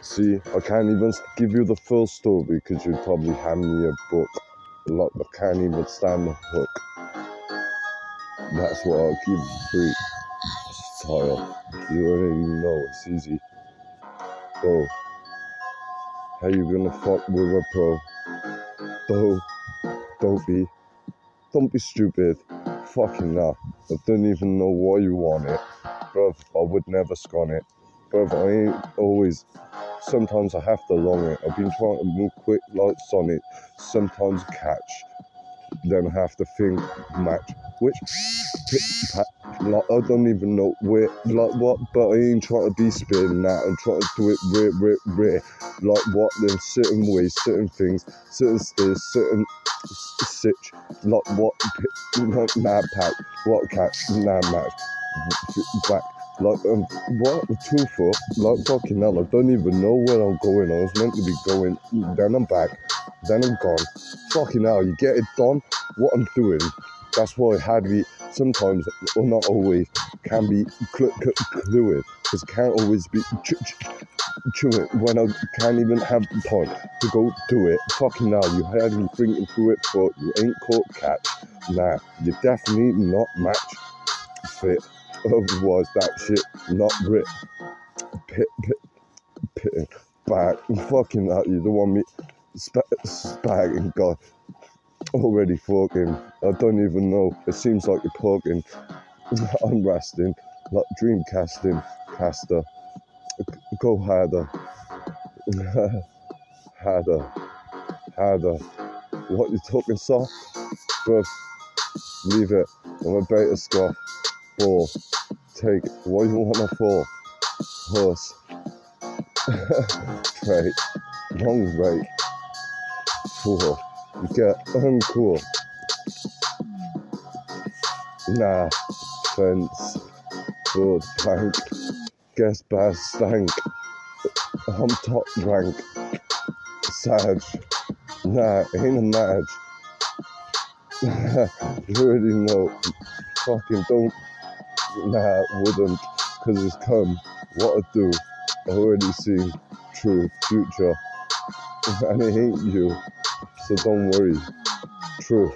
See, I can't even give you the full story because you'd probably hand me a book. Like, I can't even stand the hook. That's why I keep free. Style. You already know it's easy. Bro, how you gonna fuck with a pro? Don't, don't be, don't be stupid. Fucking nah. I don't even know why you want it. Bruv, I would never scon it. Bruv, I ain't always Sometimes I have to long it. I've been trying to move quick like Sonic. Sometimes catch. Then I have to think match. Which like I don't even know where like what but I ain't trying to be spinning that. I'm trying to do it rare, rare, rare. Like what then certain ways, certain things, certain stairs, certain sitch, like what like mad pack, what catch, mad match, back like, um, what? Two foot? Like, fucking hell, I don't even know where I'm going. I was meant to be going, then I'm back, then I'm gone. Fucking hell, you get it done? What I'm doing. That's why hardly, sometimes, or not always, can be cl- cl- fluid. Because can't always be ch- ch- when I can't even have the time to go do it. Fucking hell, you had me thinking through it, but you ain't caught catch. Nah, you definitely not match fit. Otherwise, that shit not rip. Pit, pit, pit, back. Fucking that, you don't want me spag and God. Already fucking, I don't even know. It seems like you're talking. I'm resting, like dreamcasting, caster. Go harder. harder. Harder. What you talking soft? Bruv, leave it. I'm a beta scoff. Four. Take. What do you want four? Horse. Right. Wrong rate. Four. Get uncool. Nah. Fence. Good. Plank. Guess bad stank. I'm top rank. Sag. Nah, ain't a match. you already know. Fucking don't. Nah, wouldn't. Cause it's come. What I do. I already see true future. And it ain't you. So don't worry. True.